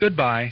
Goodbye.